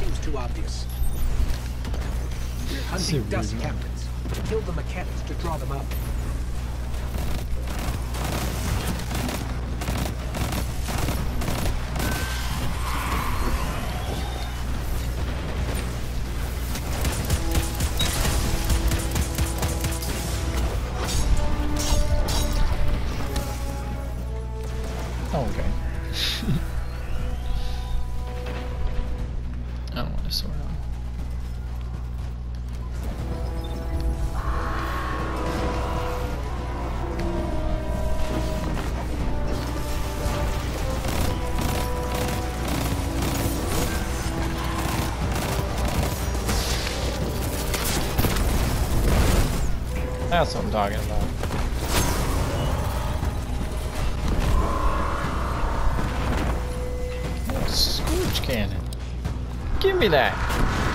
seems too obvious. We're hunting dust captains. Kill the mechanics to draw them up. That's what I'm talking about. Scourge cannon. Give me that.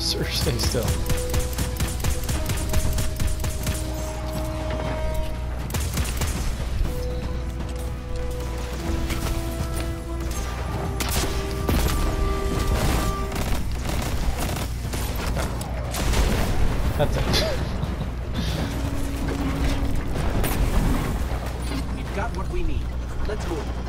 Sir, stay still. That's it. We've got what we need. Let's move.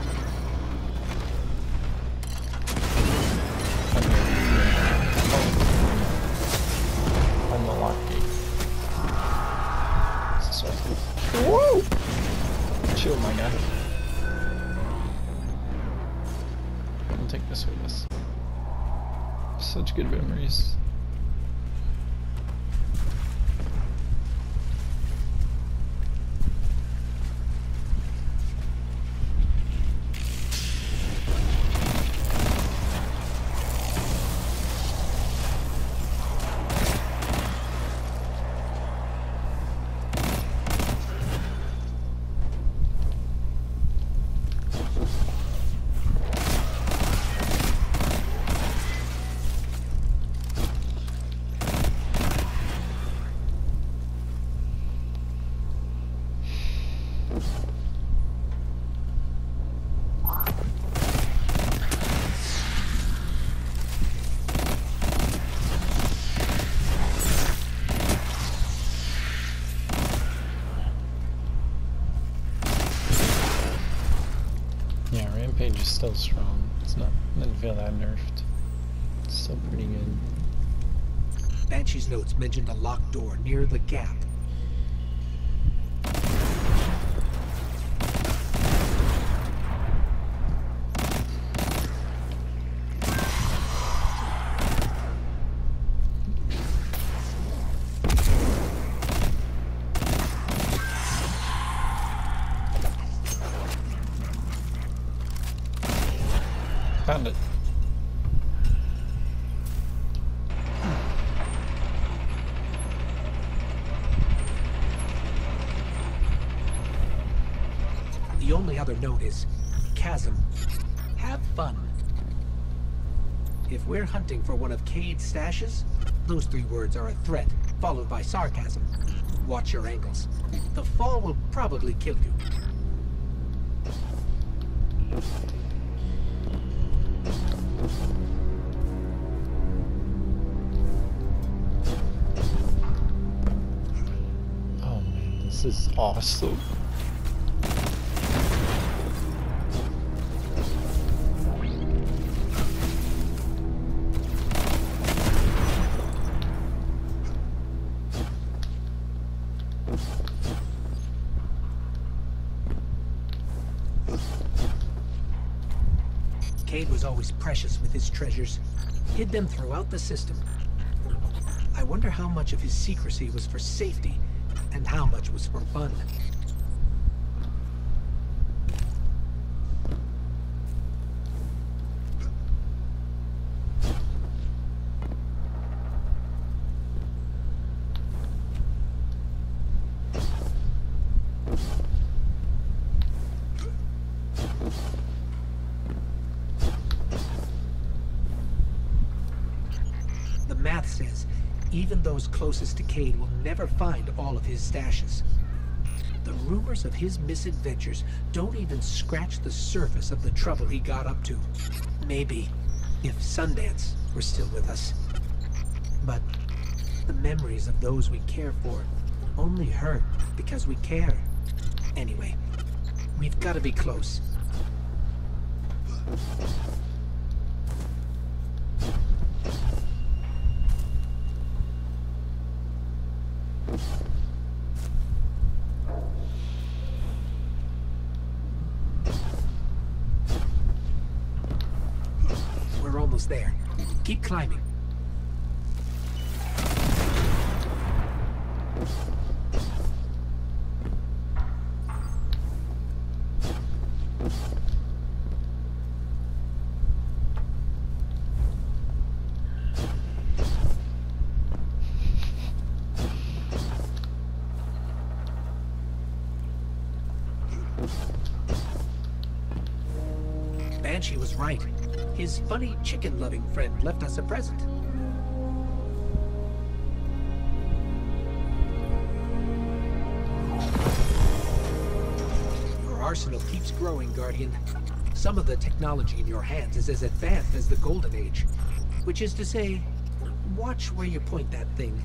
Chill, oh my guy. We'll take this with us. Such good memories. Didn't feel that nerfed. It's still pretty good. Banshee's notes mentioned a locked door near the gap. Only other note is chasm. Have fun. If we're hunting for one of Cayde's stashes, those three words are a threat, followed by sarcasm. Watch your ankles. The fall will probably kill you. Oh man, this is awesome. Cayde was always precious with his treasures. Hid them throughout the system. I wonder how much of his secrecy was for safety, and how much was for fun. The math says even those closest to Cayde will never find all of his stashes. The rumors of his misadventures don't even scratch the surface of the trouble he got up to. Maybe if Sundance were still with us. But the memories of those we care for only hurt because we care. Anyway, we've got to be close. We're almost there. Keep climbing. Banshee was right. His funny chicken-loving friend left us a present. Your arsenal keeps growing, Guardian. Some of the technology in your hands is as advanced as the Golden Age. Which is to say, watch where you point that thing.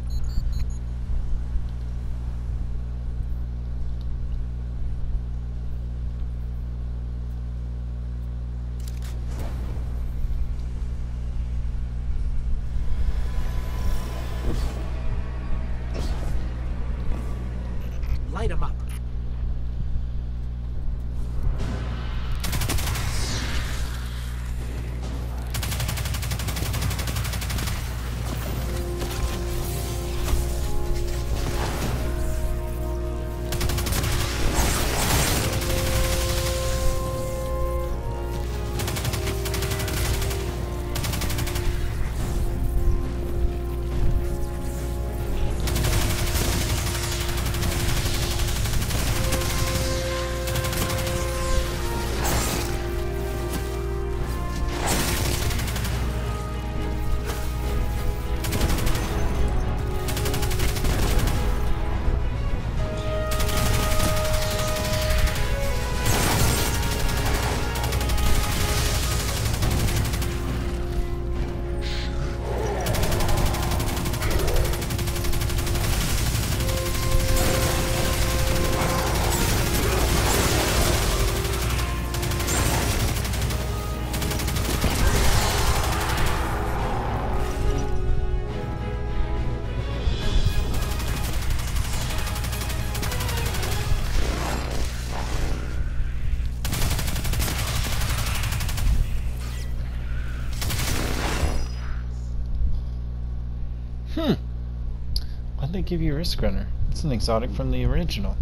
They give you a Riskrunner? It's an exotic from the original.